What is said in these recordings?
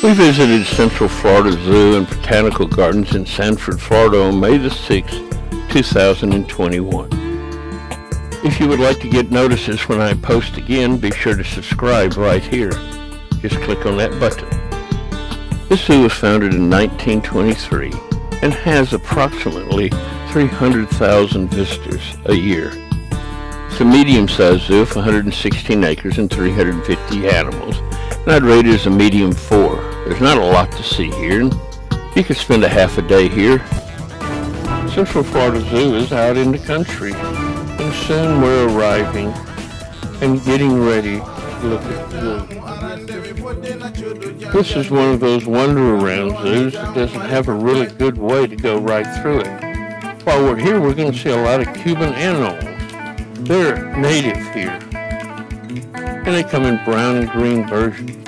We visited Central Florida Zoo and Botanical Gardens in Sanford, Florida on May the 6th, 2021. If you would like to get notices when I post again, be sure to subscribe right here. Just click on that button. This zoo was founded in 1923 and has approximately 300,000 visitors a year. It's a medium-sized zoo of 116 acres and 350 animals, and I'd rate it as a medium 4. There's not a lot to see here, you could spend a half a day here. Central Florida Zoo is out in the country, and soon we're arriving and getting ready to look at the. This is one of those wander-around zoos that doesn't have a really good way to go right through it. While we're here, we're going to see a lot of Cuban animals. They're native here. And they come in brown and green versions.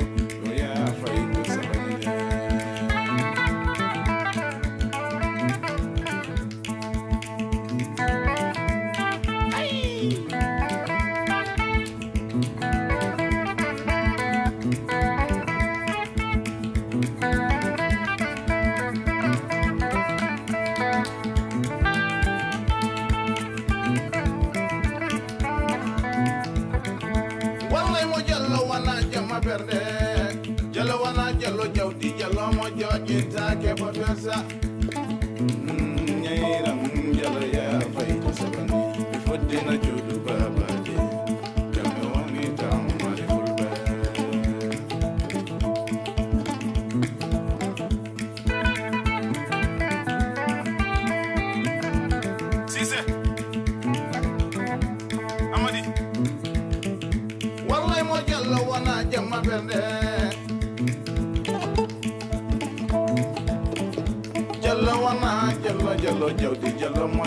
perde jalo wana jalo jawdi jalo mo joji take po jallo jawdi jallo mo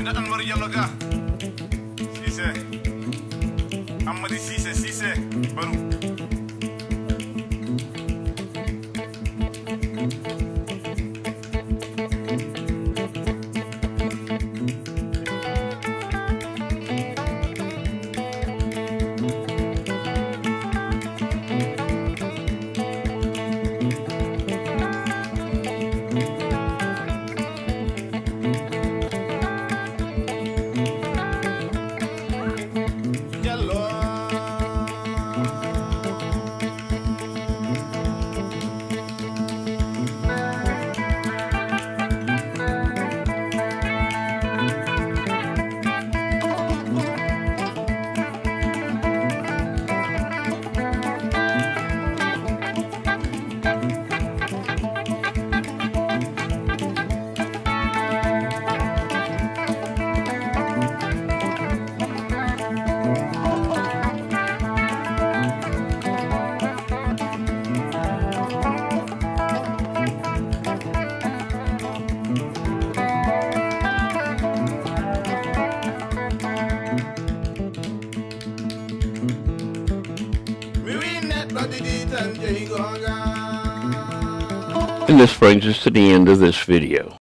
ina anwar amadi sise sise baru Jallo And this brings us to the end of this video.